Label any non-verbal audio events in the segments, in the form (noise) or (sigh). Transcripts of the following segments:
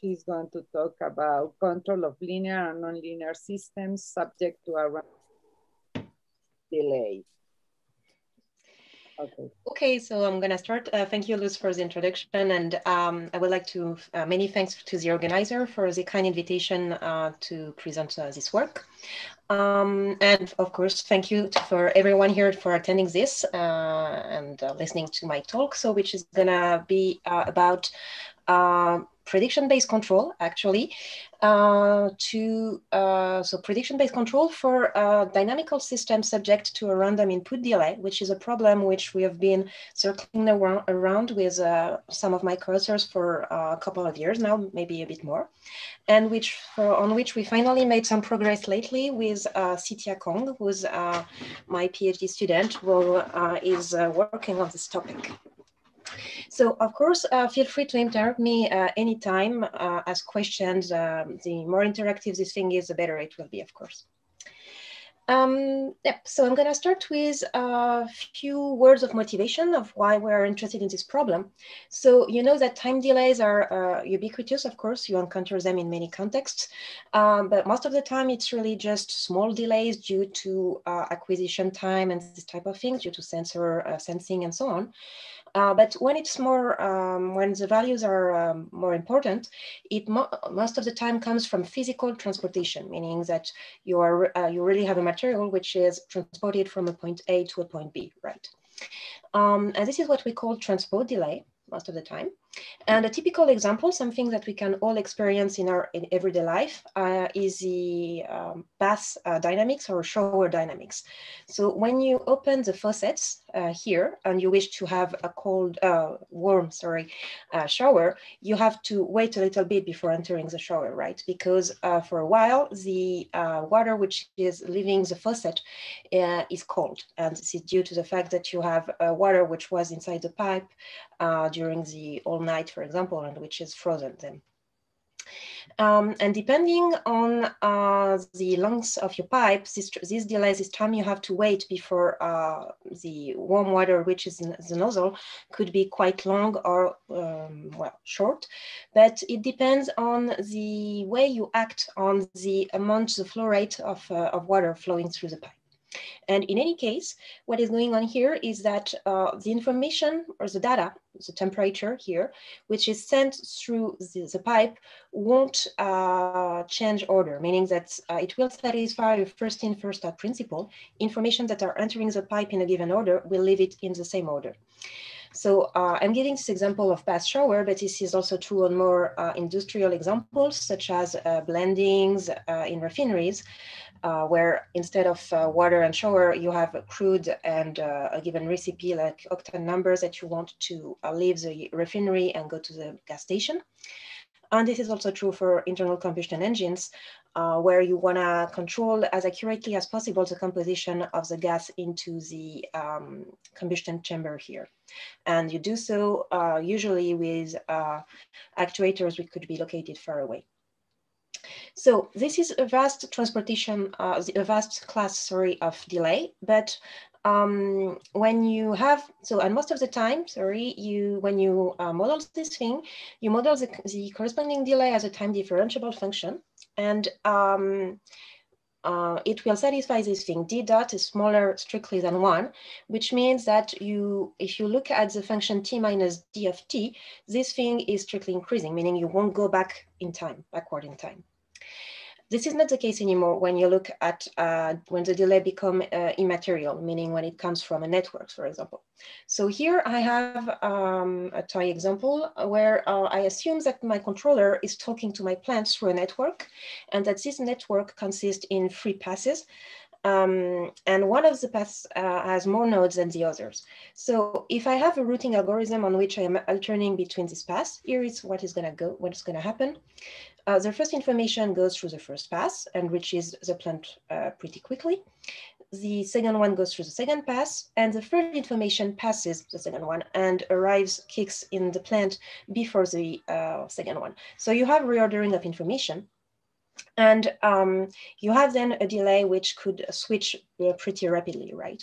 she's going to talk about control of linear and nonlinear systems subject to a delay. Okay. Okay, so I'm gonna start. Uh, thank you, Luz, for the introduction, and um, I would like to uh, many thanks to the organizer for the kind invitation uh, to present uh, this work. Um, and of course, thank you to, for everyone here for attending this uh, and uh, listening to my talk. So, which is gonna be about prediction-based control actually uh, to uh, so prediction-based control for dynamical system subject to a random input delay, which is a problem which we have been circling around, around with uh, some of my cursors for uh, a couple of years now, maybe a bit more, and which on which we finally made some progress lately with uh, Sijia Kong, who's uh, my PhD student, who is working on this topic. So of course, uh, feel free to interrupt me uh, anytime, uh, ask questions. Um, the more interactive this thing is, the better it will be, of course. Um, yep, so I'm gonna start with a few words of motivation of why we're interested in this problem. So you know that time delays are uh, ubiquitous, of course, you encounter them in many contexts, um, but most of the time it's really just small delays due to uh, acquisition time and this type of things, due to sensor uh, sensing and so on. Uh, but when it's more, um, when the values are um, more important, it mo most of the time comes from physical transportation, meaning that you are uh, you really have a material which is transported from a point A to a point B, right? Um, and this is what we call transport delay most of the time. And a typical example, something that we can all experience in our in everyday life, uh, is the um, bath uh, dynamics or shower dynamics. So when you open the faucets uh, here and you wish to have a cold, uh, warm, sorry, uh, shower, you have to wait a little bit before entering the shower, right? Because uh, for a while, the water which is leaving the faucet is cold. And this is due to the fact that you have water which was inside the pipe during the all night, for example, and which is frozen then. Um, and depending on uh, the length of your pipe, this, this delays this time you have to wait before uh, the warm water reaches the nozzle could be quite long or um, well short, but it depends on the way you act on the amount, the flow rate of, uh, of water flowing through the pipe. And in any case, what is going on here is that uh, the information or the data, the temperature here, which is sent through the, the pipe won't uh, change order, meaning that uh, it will satisfy the first in, first out principle. Information that are entering the pipe in a given order will leave it in the same order. So uh, I'm giving this example of bath shower, but this is also true on more uh, industrial examples, such as uh, blendings uh, in refineries, uh, where instead of uh, water and shower, you have a crude and a given recipe like octane numbers that you want to leave the refinery and go to the gas station. And this is also true for internal combustion engines, uh, where you want to control as accurately as possible the composition of the gas into the um, combustion chamber here. And you do so uh, usually with actuators which could be located far away. So this is a vast transportation, uh, a vast class, sorry, of delay, but um, when you have, so, and most of the time, sorry, you, when you uh, model this thing, you model the, the, corresponding delay as a time differentiable function. And um, uh, it will satisfy this thing. D dot is smaller strictly than one, which means that you, if you look at the function t minus d of t, this thing is strictly increasing, meaning you won't go back in time, backward in time. This is not the case anymore when you look at uh, when the delay become uh, immaterial, meaning when it comes from a network, for example. So here I have um, a toy example where uh, I assume that my controller is talking to my plant through a network and that this network consists in three passes. Um, and one of the paths uh, has more nodes than the others. So if I have a routing algorithm on which I am alternating between these paths, here is what is going to go, what is going to happen. Uh, the first information goes through the first pass and reaches the plant uh, pretty quickly. The second one goes through the second pass and the third information passes the second one and arrives, kicks in the plant before the uh, second one. So you have reordering of information And um, you have then a delay which could switch uh, pretty rapidly, right?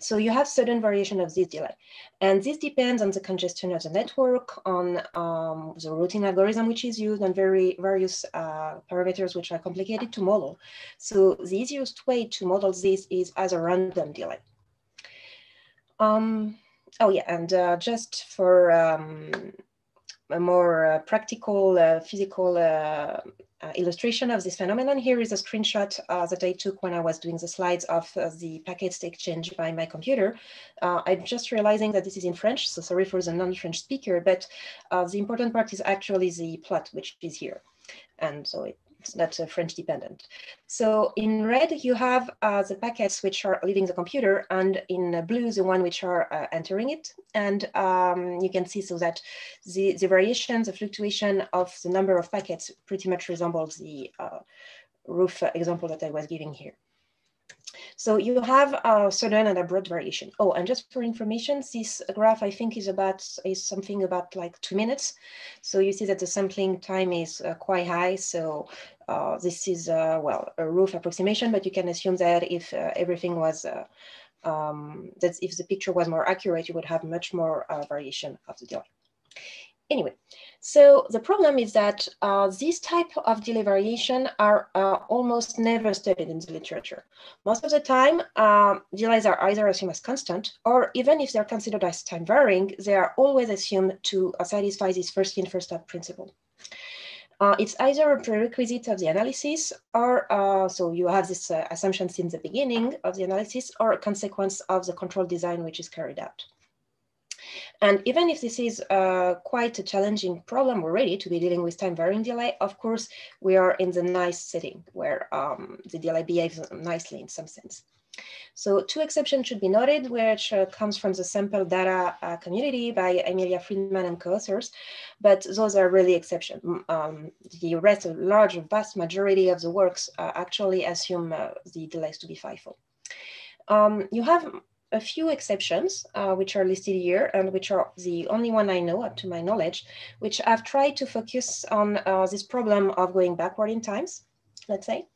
So you have certain variation of this delay. And this depends on the congestion of the network, on um, the routing algorithm which is used, and very various uh, parameters which are complicated to model. So the easiest way to model this is as a random delay. Um, oh yeah, and uh, just for um, a more uh, practical uh, physical uh, illustration of this phenomenon. Here is a screenshot uh, that I took when I was doing the slides of uh, the packets exchange by my computer. Uh, I'm just realizing that this is in French, so sorry for the non-French speaker, but uh, the important part is actually the plot, which is here. And so it, it's not uh, French dependent. So in red, you have uh, the packets which are leaving the computer and in blue, the one which are uh, entering it. And um, you can see so that the, the variation, the fluctuation of the number of packets pretty much resembles the roof example that I was giving here. So you have a sudden and a broad variation. Oh, and just for information, this graph I think is about is something about like two minutes. So you see that the sampling time is uh, quite high. So uh, this is uh, well a rough approximation, but you can assume that if uh, everything was uh, um, that if the picture was more accurate, you would have much more variation of the delay. Anyway, so the problem is that uh, these type of delay variation are uh, almost never studied in the literature. Most of the time, uh, delays are either assumed as constant, or even if they're considered as time varying, they are always assumed to uh, satisfy this first in, first out principle. Uh, it's either a prerequisite of the analysis or uh, so you have this assumption since the beginning of the analysis or a consequence of the control design which is carried out. And even if this is uh, quite a challenging problem already to be dealing with time varying delay, of course, we are in the nice setting where um, the delay behaves nicely in some sense. So two exceptions should be noted, which uh, comes from the sample data uh, community by Emilia Fridman and co-authors, but those are really exceptions. Um, the rest, a large, vast majority of the works uh, actually assume uh, the delays to be FIFO. Um, you have a few exceptions, uh, which are listed here and which are the only one I know up to my knowledge, which I've tried to focus on uh, this problem of going backward in times, let's say.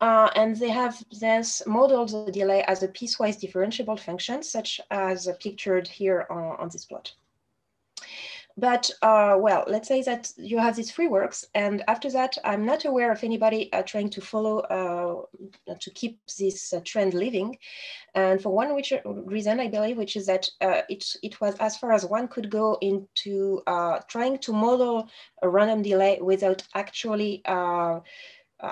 Uh, and they have this modeled the delay as a piecewise differentiable function, such as pictured here on, on this plot. But uh, well, let's say that you have these free works, and after that, I'm not aware of anybody uh, trying to follow uh, to keep this uh, trend living. And for one which reason, I believe, which is that uh, it it was as far as one could go into uh, trying to model a random delay without actually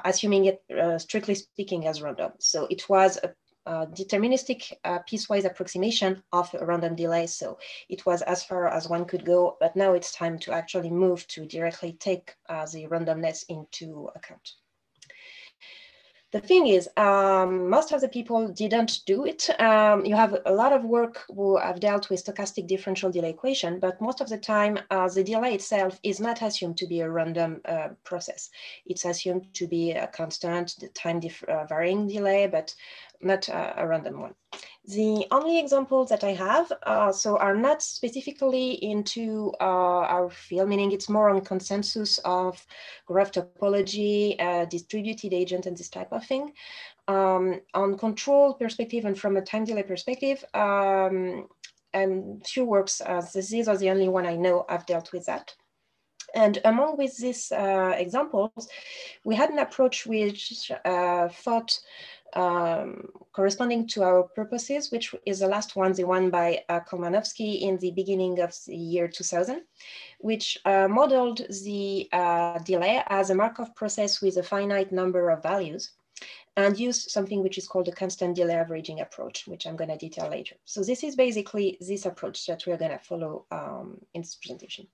assuming it strictly speaking as random. So it was a uh, deterministic uh, piecewise approximation of a random delay. So it was as far as one could go, but now it's time to actually move to directly take uh, the randomness into account. The thing is, um, most of the people didn't do it. Um, you have a lot of work who have dealt with stochastic differential delay equation, but most of the time, uh, the delay itself is not assumed to be a random uh, process. It's assumed to be a constant time uh, varying delay, but not a, a random one. The only examples that I have, uh, so are not specifically into uh, our field, meaning it's more on consensus of graph topology, uh, distributed agent, and this type of thing. Um, on control perspective and from a time delay perspective, um, and few works, uh, these are the only one I know I've dealt with that. And among with these uh, examples, we had an approach which uh, thought um, corresponding to our purposes, which is the last one, the one by uh, Kolmanovsky in the beginning of the year 2000, which uh, modeled the uh, delay as a Markov process with a finite number of values and used something which is called the constant delay averaging approach, which I'm going to detail later. So this is basically this approach that we're going to follow um, in this presentation.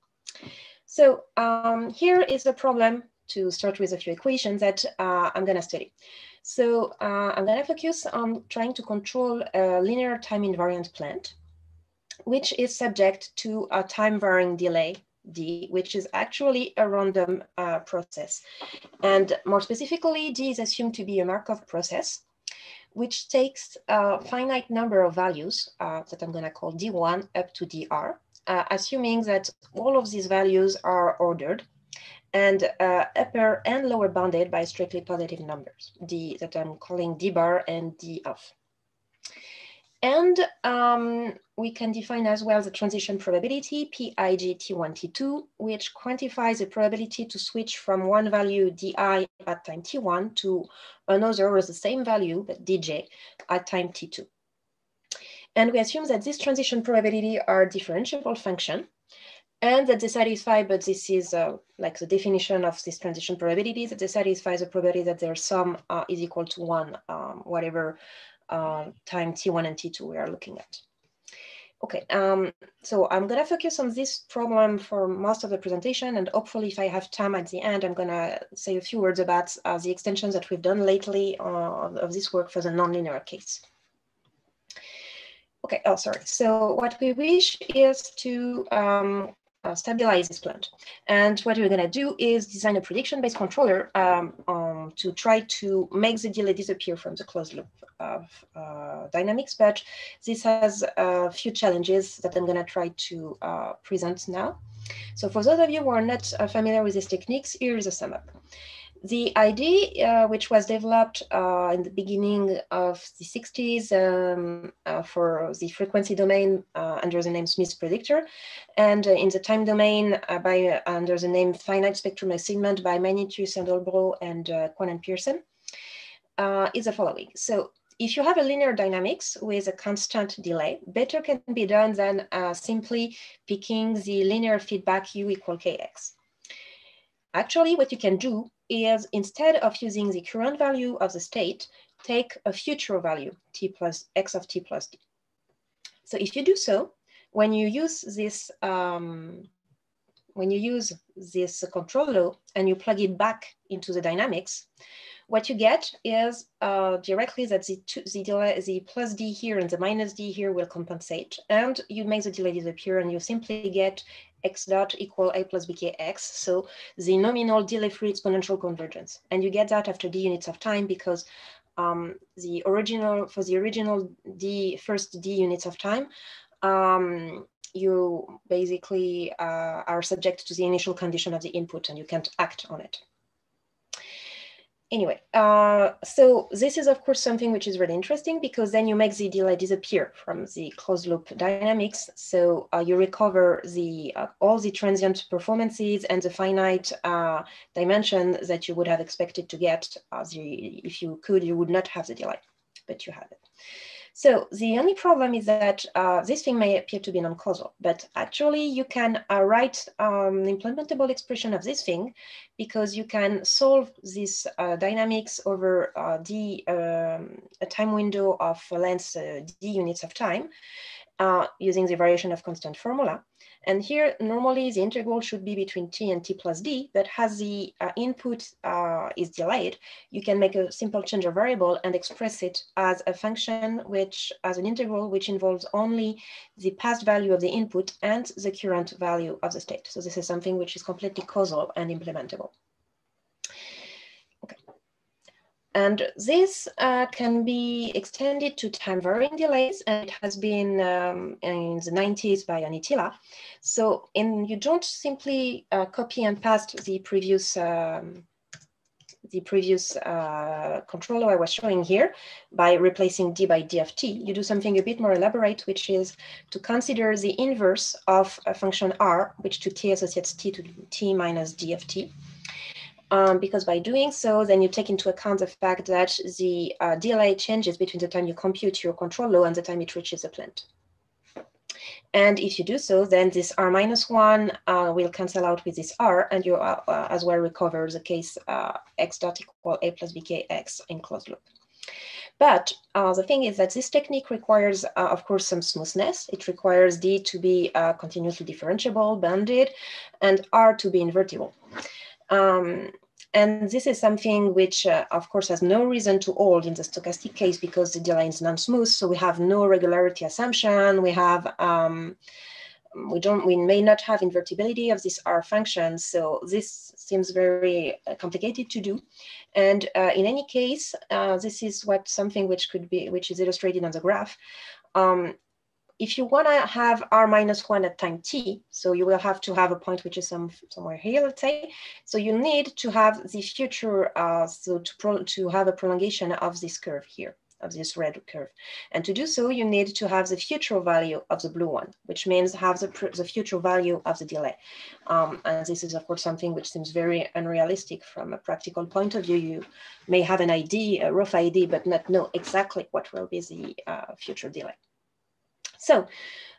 So um, here is the problem to start with a few equations that uh, I'm going to study. So uh, I'm going to focus on trying to control a linear time invariant plant, which is subject to a time varying delay D, which is actually a random uh, process. And more specifically, D is assumed to be a Markov process, which takes a finite number of values uh, that I'm going to call D1 up to DR, uh, assuming that all of these values are ordered and uh, upper and lower bounded by strictly positive numbers, D that I'm calling D bar and D off. And um, we can define as well the transition probability, PIG T1, T2, which quantifies the probability to switch from one value di at time T1 to another with the same value, but dj, at time T2. And we assume that this transition probability are differentiable function and that they satisfy, but this is uh, like the definition of this transition probability, that they satisfy the probability that their sum uh, is equal to one, um, whatever uh, time T1 and T2 we are looking at. Okay, um, so I'm gonna focus on this problem for most of the presentation and hopefully if I have time at the end, I'm gonna say a few words about uh, the extensions that we've done lately uh, of this work for the nonlinear case. Okay, oh, sorry. So what we wish is to um, uh, stabilize this plant. And what we're going to do is design a prediction-based controller um, um, to try to make the delay disappear from the closed loop of uh, dynamics. But this has a few challenges that I'm going to try to uh, present now. So for those of you who are not uh, familiar with these techniques, here is a sum up. The idea, uh, which was developed uh, in the beginning of the 60s um, uh, for the frequency domain uh, under the name Smith predictor, and uh, in the time domain uh, by under the name finite spectrum assignment by Manitius and Olbrot and Kwon and Pearson, is the following. So if you have a linear dynamics with a constant delay, better can be done than simply picking the linear feedback u equal kx. Actually, what you can do is instead of using the current value of the state, take a future value, t plus x of t plus d. So if you do so, when you use this, um, when you use this control law and you plug it back into the dynamics, what you get is uh, directly that the, two, the, delay, the plus d here and the minus d here will compensate. And you make the delay disappear and you simply get x dot equal a plus bkx. So the nominal delay-free exponential convergence. And you get that after d units of time because um, the original, for the original d, first d units of time, um, you basically uh, are subject to the initial condition of the input and you can't act on it anyway, uh, so this is of course something which is really interesting because then you make the delay disappear from the closed loop dynamics. So uh, you recover the uh, all the transient performances and the finite uh, dimension that you would have expected to get. Uh, if you could, you would not have the delay, but you have it. So the only problem is that uh, this thing may appear to be non-causal, but actually you can uh, write um, implementable expression of this thing because you can solve this uh, dynamics over uh, the um, a time window of length uh, d units of time uh, using the variation of constant formula. And here, normally the integral should be between t and t plus d, but as the uh, input uh, is delayed, you can make a simple change of variable and express it as a function which, as an integral, which involves only the past value of the input and the current value of the state. So this is something which is completely causal and implementable. And this uh, can be extended to time varying delays and it has been um, in the 90s by Nihtilä. So in, you don't simply uh, copy and paste the previous um, the previous uh, controller I was showing here by replacing d by d of t, you do something a bit more elaborate, which is to consider the inverse of a function r, which to t associates t to t minus d of t um, because by doing so, then you take into account the fact that the uh, changes between the time you compute your control law and the time it reaches the plant. And if you do so, then this r minus one uh, will cancel out with this r, and you uh, uh as well recover the case uh, x dot equal a plus bkx in closed loop. But uh, the thing is that this technique requires, uh, of course, some smoothness. It requires D to be uh, continuously differentiable, bounded, and R to be invertible. Um, and this is something which, uh, of course, has no reason to hold in the stochastic case because the delay is non-smooth. So we have no regularity assumption. We have, um, we don't, we may not have invertibility of this R function. So this seems very uh, complicated to do. And uh, in any case, uh, this is what something which could be, which is illustrated on the graph. Um, if you want to have r minus 1 at time t, so you will have to have a point which is some, somewhere here, let's say. So you need to have the future, uh, so to, pro to have a prolongation of this curve here, of this red curve. And to do so, you need to have the future value of the blue one, which means have the, the future value of the delay. Um, and this is, of course, something which seems very unrealistic from a practical point of view. You may have an idea, a rough idea, but not know exactly what will be the uh, future delay. So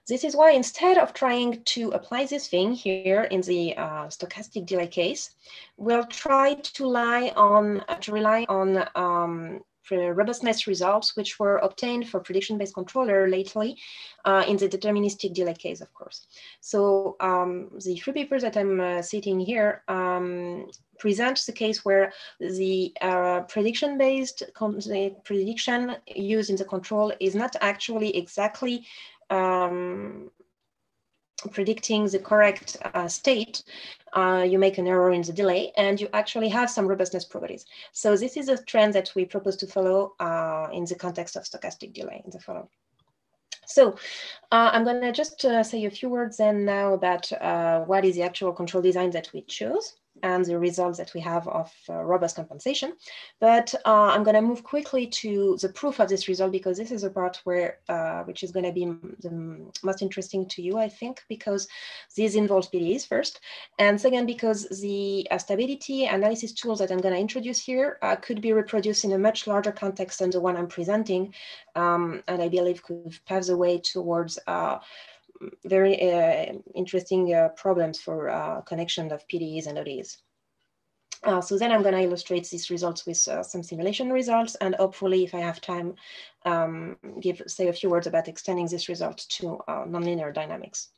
this is why instead of trying to apply this thing here in the uh, stochastic delay case, we'll try to rely on, to rely on um, robustness results, which were obtained for prediction-based controller lately uh, in the deterministic delay case, of course. So um, the three papers that I'm uh, citing here um, present the case where the uh, prediction-based prediction used in the control is not actually exactly um, predicting the correct uh, state, uh, you make an error in the delay and you actually have some robustness properties. So this is a trend that we propose to follow uh, in the context of stochastic delay in the follow. So uh, I'm going to just uh, say a few words then now about uh, what is the actual control design that we chose and the results that we have of uh, robust compensation. But uh, I'm going to move quickly to the proof of this result because this is a part where, uh, which is going to be the most interesting to you, I think, because this involves PDEs first. And second, because the uh, stability analysis tools that I'm going to introduce here uh, could be reproduced in a much larger context than the one I'm presenting. Um, and I believe could pave the way towards uh, very uh, interesting uh, problems for uh, connection of PDEs and ODEs. Uh, so then I'm going to illustrate these results with uh, some simulation results, and hopefully, if I have time, um, give say a few words about extending this result to uh, nonlinear dynamics.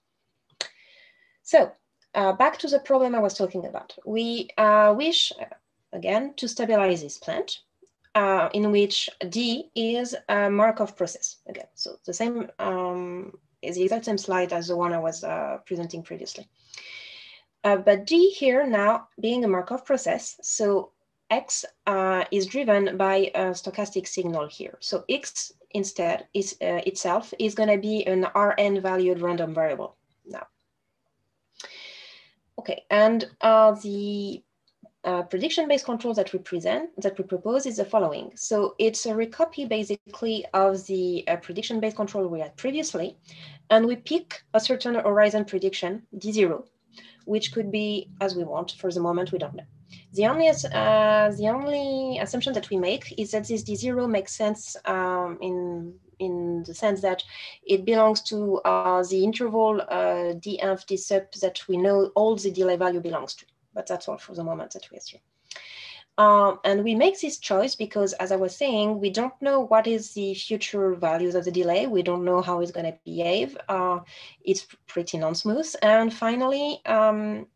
So back to the problem I was talking about. We wish, again, to stabilize this plant, in which D is a Markov process. Again, so the same um, is the exact same slide as the one I was uh, presenting previously. Uh, but D here now being a Markov process, so X uh, is driven by a stochastic signal here. So X instead is uh, itself is going to be an Rn valued random variable now. Okay, and uh, the uh, prediction-based control that we present, that we propose is the following. So it's a recopy basically of the uh, prediction-based control we had previously, and we pick a certain horizon prediction, D0, which could be as we want. For the moment, we don't know. The only, uh, the only assumption that we make is that this D0 makes sense um, in, in the sense that it belongs to uh, the interval uh, dnf d sub that we know all the delay value belongs to but that's all for the moment that we assume. Um, and we make this choice because, as I was saying, we don't know what is the future values of the delay. We don't know how it's going to behave. Uh, it's pretty non-smooth. And finally, um,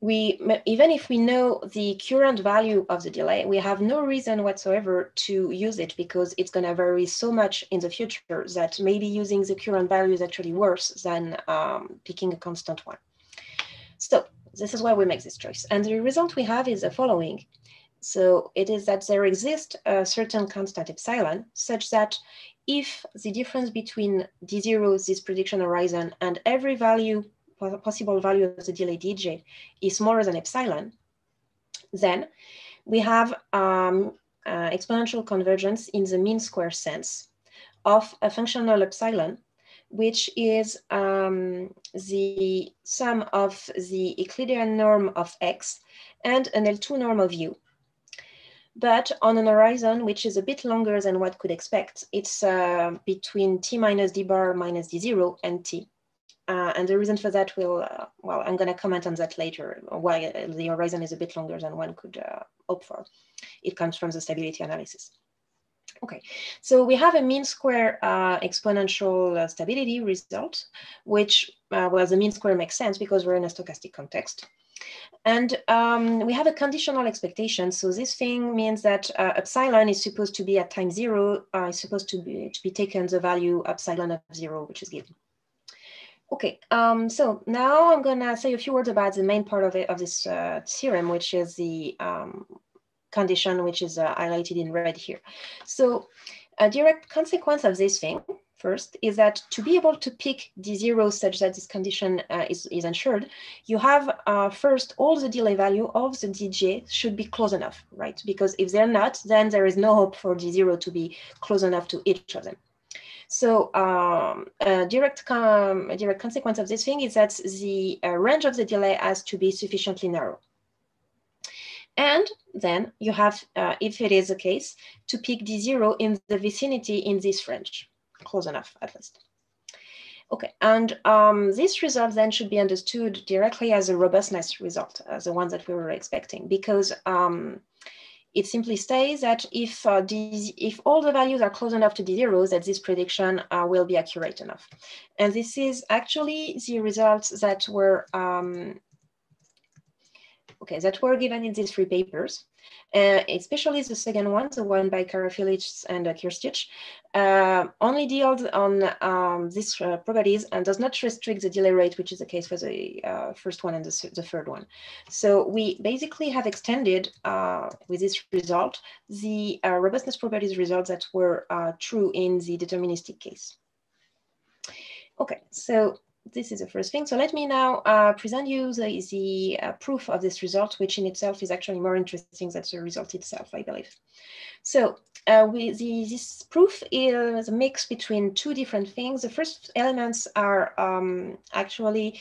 we even if we know the current value of the delay, we have no reason whatsoever to use it because it's going to vary so much in the future that maybe using the current value is actually worse than um, picking a constant one. So this is why we make this choice. And the result we have is the following. So it is that there exists a certain constant epsilon such that if the difference between D0, this prediction horizon, and every value, possible value of the delay dj is smaller than epsilon, then we have um, uh, exponential convergence in the mean square sense of a functional epsilon which is um, the sum of the Euclidean norm of x and an L2 norm of u. But on an horizon, which is a bit longer than what could expect, it's uh, between t minus d bar minus d0 and t. Uh, and the reason for that will, uh, well, I'm going to comment on that later, why the horizon is a bit longer than one could uh, hope for. It comes from the stability analysis. Okay, so we have a mean square uh, exponential uh, stability result, which, uh, well, the mean square makes sense because we're in a stochastic context. And um, we have a conditional expectation. So this thing means that uh, epsilon is supposed to be at time zero, uh, is supposed to be, to be taken the value epsilon of zero, which is given. Okay, um, so now I'm gonna say a few words about the main part of it, of this uh, theorem, which is the um, condition, which is uh, highlighted in red here. So a direct consequence of this thing first is that to be able to pick the zero such that this condition uh, is, is ensured, you have uh, first all the delay value of the DJ should be close enough, right? Because if they're not, then there is no hope for the zero to be close enough to each of them. So um, a, direct a direct consequence of this thing is that the uh, range of the delay has to be sufficiently narrow. And then you have, uh, if it is the case, to pick D0 in the vicinity in this range close enough at least. Okay, and um, this result then should be understood directly as a robustness result, as the one that we were expecting, because um, it simply states that if uh, if all the values are close enough to the zeros, that this prediction uh, will be accurate enough. And this is actually the results that were um, okay, that were given in these three papers, uh, especially the second one, the one by Karafyllis and uh, Krstic, uh, only deals on um, these uh, properties and does not restrict the delay rate, which is the case for the uh, first one and the, the, third one. So we basically have extended uh, with this result the uh, robustness properties results that were true in the deterministic case. Okay, so this is the first thing. So let me now uh, present you the, the uh, proof of this result, which in itself is actually more interesting than the result itself, I believe. So uh, we, the, this proof is a mix between two different things. The first elements are um, actually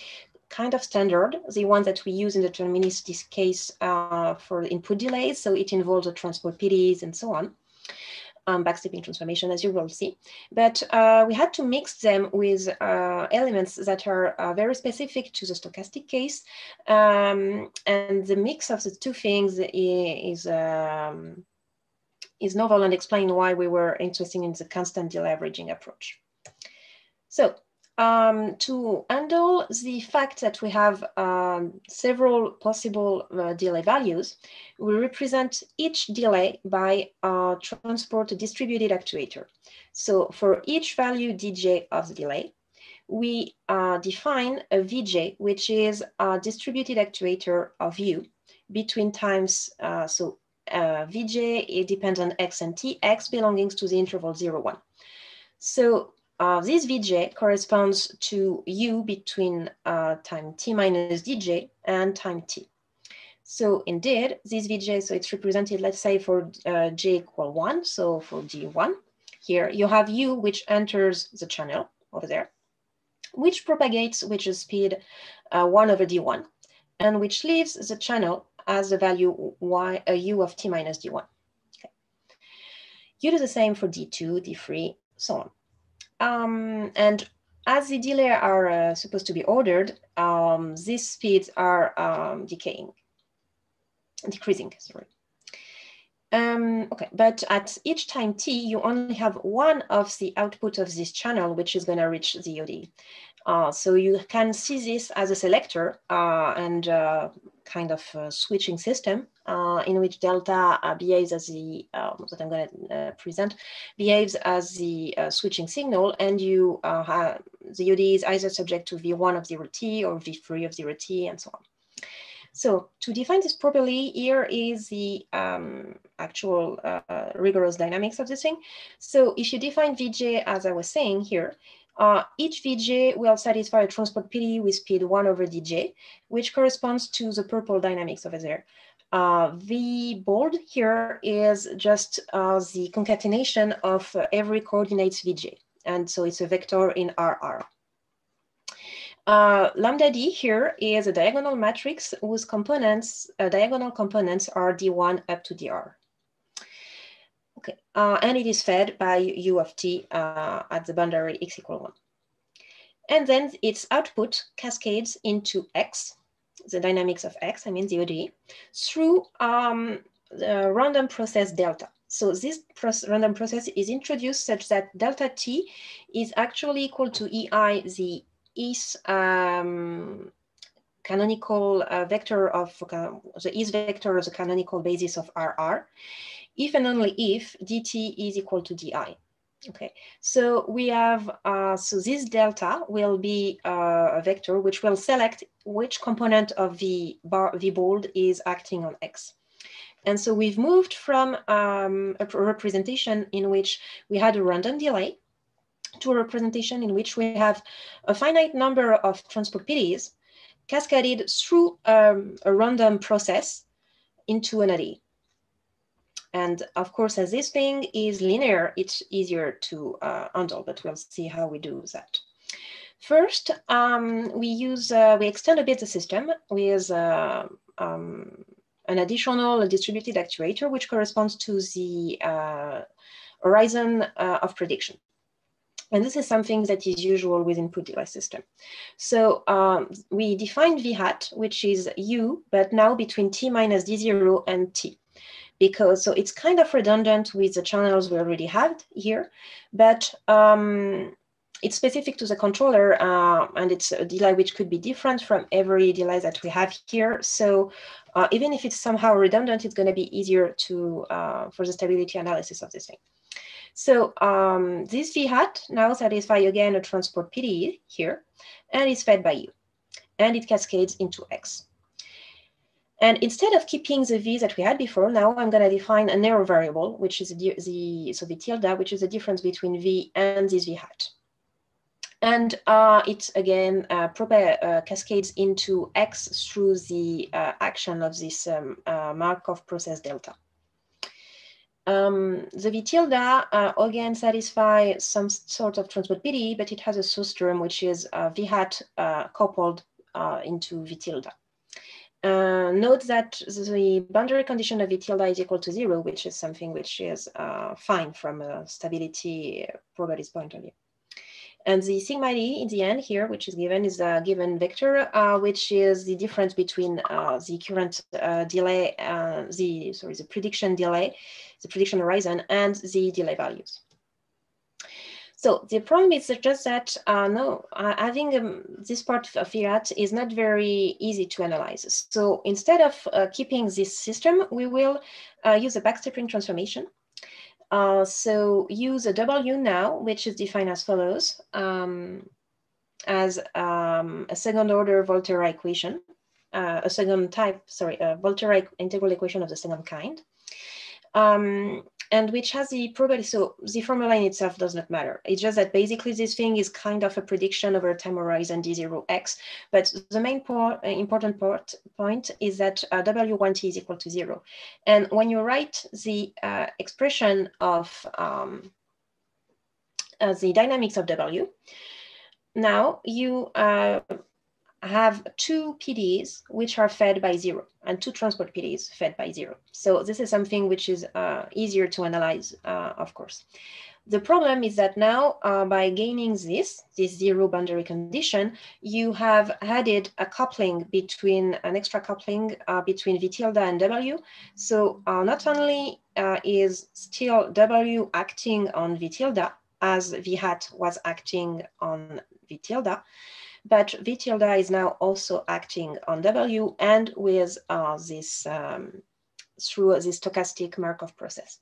kind of standard, the one that we use in the deterministic case uh, for input delays. So it involves the transport PDEs and so on um, backstepping transformation, as you will see. But uh, we had to mix them with uh, elements that are uh, very specific to the stochastic case. Um, and the mix of the two things is, um, is novel and explain why we were interested in the constant delay averaging approach. So um, to handle the fact that we have um, several possible uh, delay values, we represent each delay by a transport distributed actuator. So for each value dj of the delay, we uh, define a vj, which is a distributed actuator of u between times, uh, so uh, vj, it depends on x and t, x belonging to the interval 0, 1. So uh, this Vj corresponds to u between uh, time t minus dj and time t. So indeed, this Vj, so it's represented, let's say for uh, j equal one, so for d1, here you have u which enters the channel over there, which propagates which is speed uh, one over d1, and which leaves the channel as the value y, uh, u of t minus d1. Okay. You do the same for d2, d3, so on. Um, and as the delay are uh, supposed to be ordered, um, these speeds are um, decaying, decreasing, sorry. Um, okay, but at each time t, you only have one of the output of this channel, which is gonna reach the ODE. Uh, so you can see this as a selector uh, and uh, kind of switching system uh, in which delta uh, behaves as the, um, that I'm going to uh, present, behaves as the switching signal and you have, the ODE is either subject to V1 of 0t or V3 of 0t and so on. So to define this properly, here is the um, actual uh, rigorous dynamics of this thing. So if you define Vj as I was saying here, uh, each Vj will satisfy a transport PDE with speed 1 over dj, which corresponds to the purple dynamics over there. Uh, v bold here is just uh, the concatenation of every coordinates Vj. And so it's a vector in RR. Uh, lambda d here is a diagonal matrix whose components, uh, diagonal components are d1 up to dr. Okay, uh, and it is fed by u of t uh, at the boundary x equal one. And then its output cascades into x, the dynamics of x, I mean the ODE, through um, the random process delta. So this random process is introduced such that delta t is actually equal to ei, the is um, canonical uh, vector of uh, the is vector of the canonical basis of RR if and only if dt is equal to di. Okay, so we have, uh, so this delta will be uh, a vector which will select which component of the bar, the bold is acting on x. And so we've moved from um, a representation in which we had a random delay to a representation in which we have a finite number of transport cascaded through um, a random process into an array. And of course, as this thing is linear, it's easier to uh, handle, but we'll see how we do that. First, um, we use, uh, we extend a bit the system with uh, um, an additional distributed actuator, which corresponds to the uh, horizon uh, of prediction. And this is something that is usual with input device system. So um, we define v hat, which is u, but now between t minus d0 and t. Because so it's kind of redundant with the channels we already have here, but um, it's specific to the controller uh, and it's a delay which could be different from every delay that we have here. So uh, even if it's somehow redundant, it's going to be easier to uh, for the stability analysis of this thing. So um, this v hat now satisfy again a transport PDE here, and is fed by u, and it cascades into x. And instead of keeping the v that we had before, now I'm going to define an error variable, which is the, so the tilde, which is the difference between v and this v hat. And uh, it again uh, uh, cascades into x through the uh, action of this um, uh, Markov process delta. Um, the V tilde uh, again satisfy some sort of transport PDE, but it has a source term which is V hat coupled into V tilde. Uh, note that the boundary condition of tilde is equal to zero, which is something which is uh, fine from a stability properties point of view. And the sigma d in the end here, which is given, is a given vector, uh, which is the difference between uh, the current uh, delay, uh, the sorry, the prediction delay, the prediction horizon, and the delay values. So the problem is just that uh, no, uh, having um, this part of Fiat is not very easy to analyze. So instead of keeping this system, we will use a backstepping transformation uh, so use a W now, which is defined as follows, um, as um, a second order Volterra equation, uh, a second type, sorry, a Volterra integral equation of the second kind. Um, and which has the probability. So the formula in itself does not matter. It's just that basically this thing is kind of a prediction over time horizon d0x. But the main part, uh, important part, point is that uh, w1t is equal to zero. And when you write the uh, expression of um, uh, the dynamics of w, now you uh, have two PDEs which are fed by zero and two transport PDEs fed by zero. So this is something which is uh, easier to analyze, uh, of course. The problem is that now uh, by gaining this, this zero boundary condition, you have added a coupling between an extra coupling uh, between V tilde and W. So uh, not only uh, is still W acting on V tilde as V hat was acting on V tilde, but V tilde is now also acting on W and with uh, this um, through this stochastic Markov process.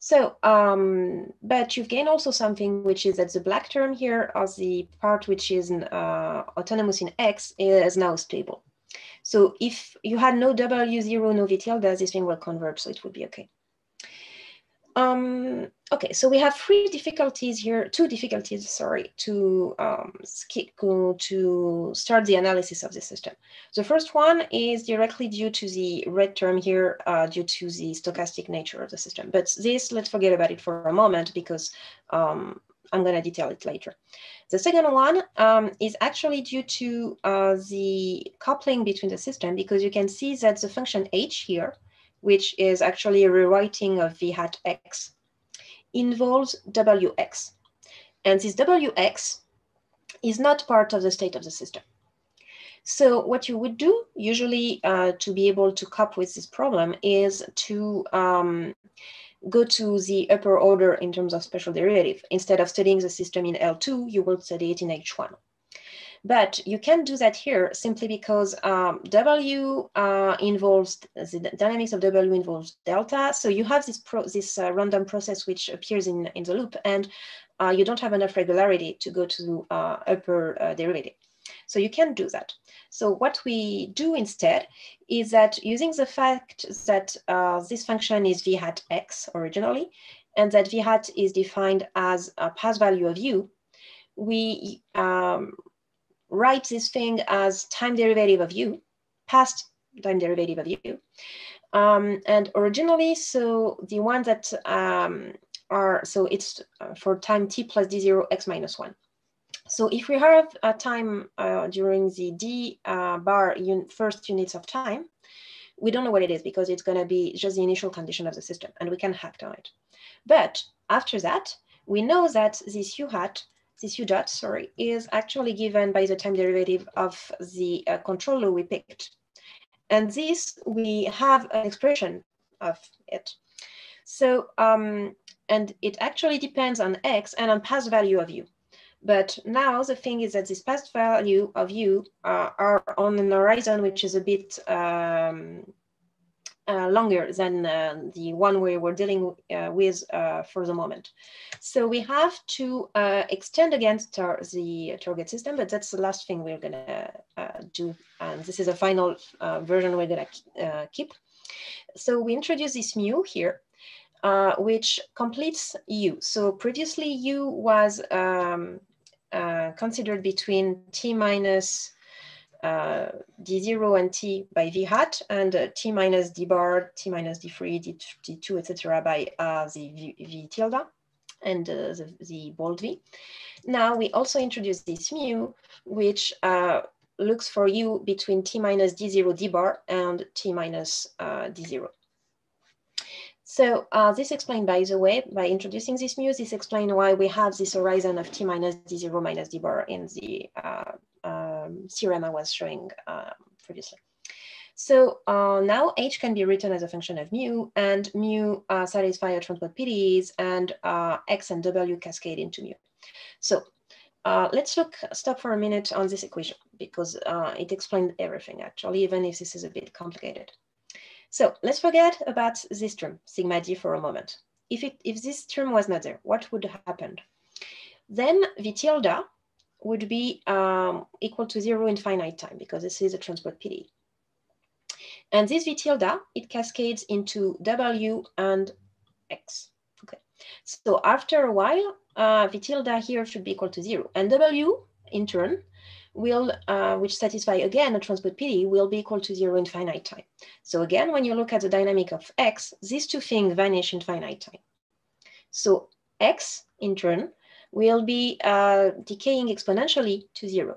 So, um, but you've gained also something which is that the black term here of the part which is uh, autonomous in X is now stable. So if you had no W0, no V tilde, this thing will converge, so it would be okay. Um, okay, so we have three difficulties here, two difficulties, sorry, to, um, to start the analysis of the system. The first one is directly due to the red term here, uh, due to the stochastic nature of the system. But this, let's forget about it for a moment because um, I'm going to detail it later. The second one um, is actually due to uh, the coupling between the system because you can see that the function h here which is actually a rewriting of v hat x, involves wx. And this wx is not part of the state of the system. So what you would do usually uh, to be able to cope with this problem is to um, go to the upper order in terms of special derivative. Instead of studying the system in L2, you will study it in H1. But you can do that here simply because um, W uh, involves, the dynamics of W involves delta. So you have this, pro, this uh, random process which appears in, in the loop and uh, you don't have enough regularity to go to uh, upper uh, derivative. So you can do that. So what we do instead is that using the fact that uh, this function is v hat x originally, and that v hat is defined as a path value of u, we um, write this thing as time derivative of u, past time derivative of u. Um, and originally, so the one that um, are, so it's uh, for time t plus d0 x minus 1. So if we have a time uh, during the d uh, bar un first units of time, we don't know what it is because it's going to be just the initial condition of the system and we can hack on it. But after that, we know that this u hat, this u dot, sorry, is actually given by the time derivative of the uh, controller we picked. And this, we have an expression of it. So, um, and it actually depends on x and on past value of u. But now the thing is that this past value of u uh, are on an horizon which is a bit um, uh, longer than uh, the one we were dealing uh, with uh, for the moment. So we have to uh, extend against the target system, but that's the last thing we're gonna do. And this is a final version we're gonna keep. So we introduce this mu here, which completes U. So previously U was um, considered between T minus uh, D0 and T by V hat and uh, T minus D bar, T minus D3, D, D2, etc. by uh, the v, v, tilde and uh, the, the bold V. Now we also introduce this mu, which looks for U between T minus D0 D bar and T minus D0. So uh, this explained, by the way, by introducing this mu, this explains why we have this horizon of t minus d0 minus d bar in the uh, um, theorem I was showing uh, previously. So uh, now h can be written as a function of mu, and mu uh, satisfy our transport PDEs, and uh, x and w cascade into mu. So let's look, stop for a minute on this equation, because it explained everything, actually, even if this is a bit complicated. So let's forget about this term, sigma d, for a moment. If, it, if this term was not there, what would happen? Then v tilde would be um, equal to zero in finite time because this is a transport PDE. And this v tilde, it cascades into w and x. Okay. So after a while, uh, v tilde here should be equal to zero. And w, in turn, will, uh, which satisfy again a transport PDE, will be equal to zero in finite time. So again, when you look at the dynamic of X, these two things vanish in finite time. So X, in turn, will be uh, decaying exponentially to zero.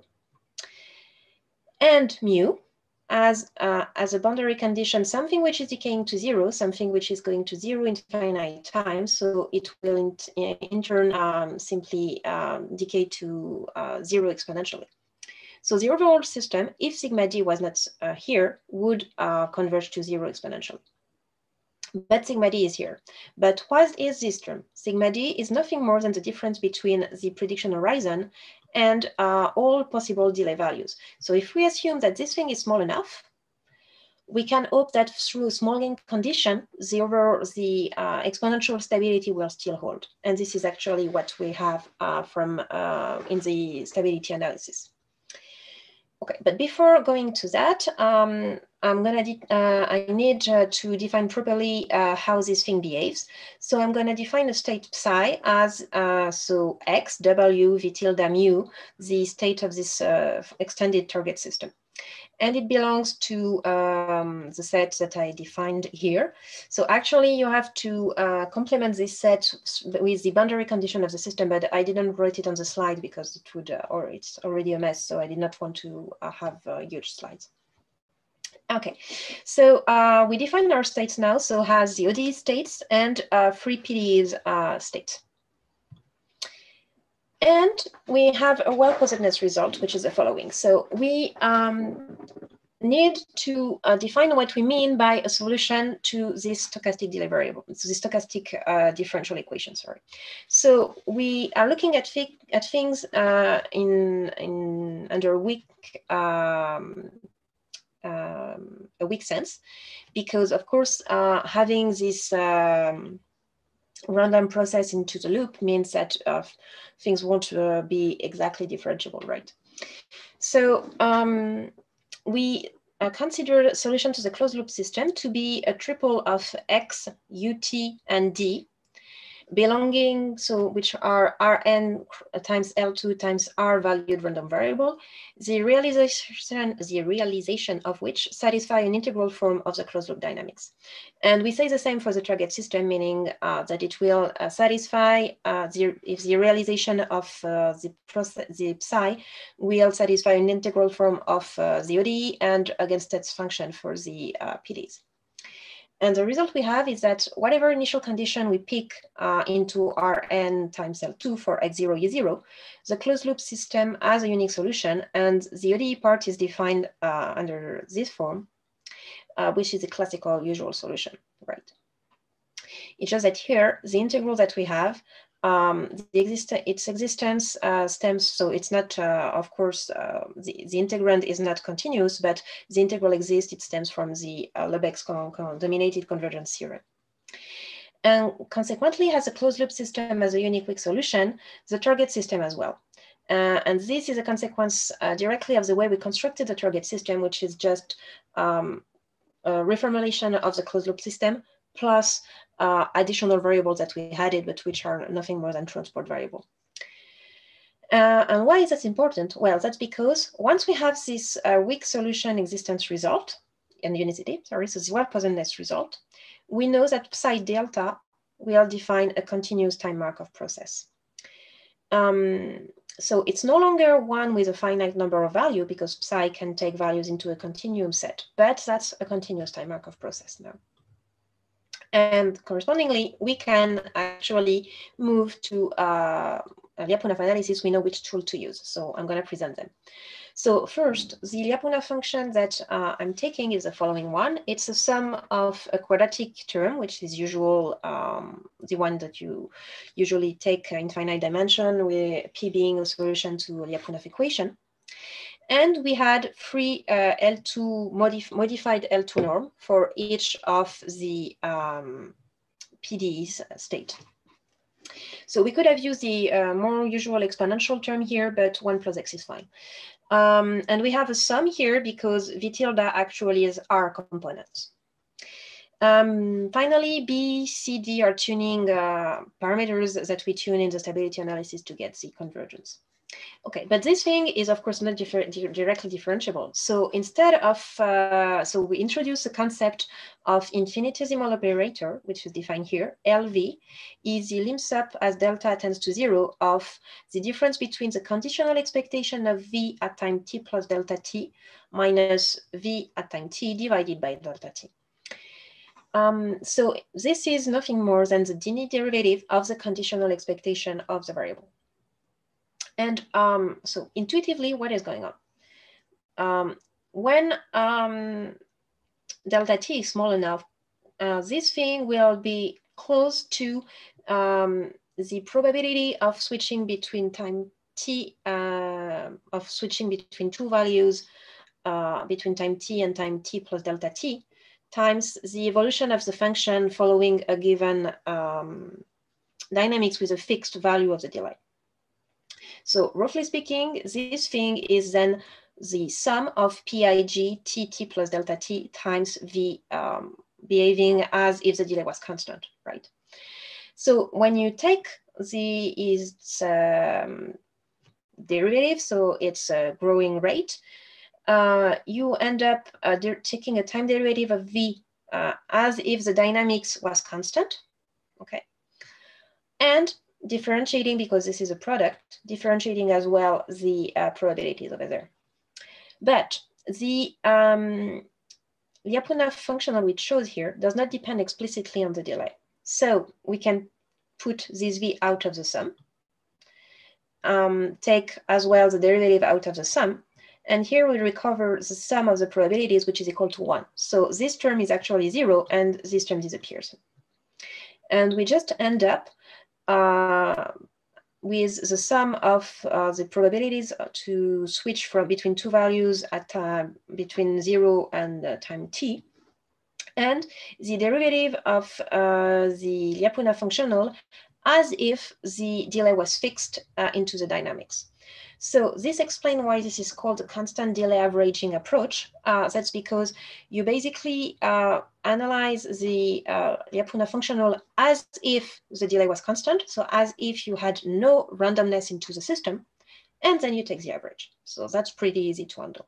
And mu, as, uh, as a boundary condition, something which is decaying to zero, something which is going to zero in finite time. So it will in, in turn um, simply um, decay to uh, zero exponentially. So the overall system, if sigma d was not uh, here, would uh, converge to zero exponentially. But sigma d is here. But what is this term? Sigma d is nothing more than the difference between the prediction horizon and uh, all possible delay values. So if we assume that this thing is small enough, we can hope that through small condition, the over the uh, exponential stability will still hold. And this is actually what we have uh, from uh, in the stability analysis. Okay, but before going to that, um, I'm gonna, uh, I need uh, to define properly uh, how this thing behaves. So I'm gonna define a state psi as, uh, so x, w, v tilde mu, the state of this uh, extended target system and it belongs to um, the set that I defined here. So actually you have to uh, complement this set with the boundary condition of the system, but I didn't write it on the slide because it would, uh, or it's already a mess. So I did not want to uh, have uh, huge slides. Okay, so uh, we define our states now. So has the ODE states and uh, free PDEs states. And we have a well-posedness result, which is the following. So we um, need to uh, define what we mean by a solution to this stochastic delay variable, so the stochastic uh, differential equation, sorry. So we are looking at, at things uh, in, in under a weak, um, um, a weak sense, because of course, uh, having this um, random process into the loop means that uh, things won't uh, be exactly differentiable, right? So um, we uh, consider solution to the closed loop system to be a triple of x, ut, and d, belonging, so which are Rn times L2 times R valued random variable, the realization, the realization of which satisfy an integral form of the closed loop dynamics. And we say the same for the target system, meaning uh, that it will uh, satisfy uh, the, if the realization of uh, the, process, the psi will satisfy an integral form of uh, the ODE and Eigensted's function for the PDEs. And the result we have is that whatever initial condition we pick uh, into Rn times L2 for x0, e0, the closed loop system has a unique solution and the ODE part is defined uh, under this form, uh, which is a classical usual solution, right? It's just that here, the integral that we have um, the exist its existence uh, stems, so it's not, uh, of course, uh, the, the integrand is not continuous, but the integral exists, it stems from the uh, Lebesgue con con dominated convergence theorem. And consequently, has a closed loop system as a unique weak solution, the target system as well. Uh, and this is a consequence uh, directly of the way we constructed the target system, which is just um, a reformulation of the closed loop system plus uh, additional variables that we added, but which are nothing more than transport variable. Uh, and why is that important? Well, that's because once we have this uh, weak solution existence result, and unicity, sorry, so the well-positiveness result, we know that psi delta will define a continuous time Markov process. Um, so it's no longer one with a finite number of value because psi can take values into a continuum set, but that's a continuous time Markov process now. And correspondingly, we can actually move to uh, Lyapunov analysis. We know which tool to use. So I'm going to present them. So first, the Lyapunov function that uh, I'm taking is the following one. It's a sum of a quadratic term, which is usual, um, the one that you usually take in finite dimension, with P being a solution to Lyapunov equation. And we had free uh, L2 modif modified L2 norm for each of the um, PDEs state. So we could have used the uh, more usual exponential term here, but one plus x is fine. Um, and we have a sum here because v tilde actually is R component. Um, finally, B, C, D are tuning uh, parameters that we tune in the stability analysis to get the convergence. Okay, but this thing is of course not differ directly differentiable. So instead of, uh, so we introduce the concept of infinitesimal operator, which is defined here, LV, is the lim sup as delta tends to zero of the difference between the conditional expectation of V at time t plus delta t minus V at time t divided by delta t. Um, so this is nothing more than the Dini derivative of the conditional expectation of the variable. And um, so intuitively, what is going on? Um, when um, delta t is small enough, uh, this thing will be close to um, the probability of switching between time t, uh, of switching between two values uh, between time t and time t plus delta t times the evolution of the function following a given um, dynamics with a fixed value of the delay. So roughly speaking, this thing is then the sum of PIG TT plus delta T times V um, behaving as if the delay was constant, right? So when you take the is um, derivative, so it's a growing rate, uh, you end up uh, taking a time derivative of V uh, as if the dynamics was constant, okay? And differentiating because this is a product, differentiating as well the uh, probabilities over there. But the um, Lyapunov functional which shows here does not depend explicitly on the delay. So we can put this V out of the sum, um, take as well the derivative out of the sum, and here we recover the sum of the probabilities, which is equal to one. So this term is actually zero and this term disappears. And we just end up with the sum of uh, the probabilities to switch from between two values at time between zero and uh, time t, and the derivative of uh, the Lyapunov functional as if the delay was fixed uh, into the dynamics. So this explains why this is called a constant delay averaging approach. Uh, that's because you basically uh, analyze the uh, Lyapunov functional as if the delay was constant. So as if you had no randomness into the system, and then you take the average. So that's pretty easy to handle.